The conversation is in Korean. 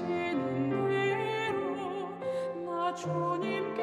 주시는 대로 나 주님께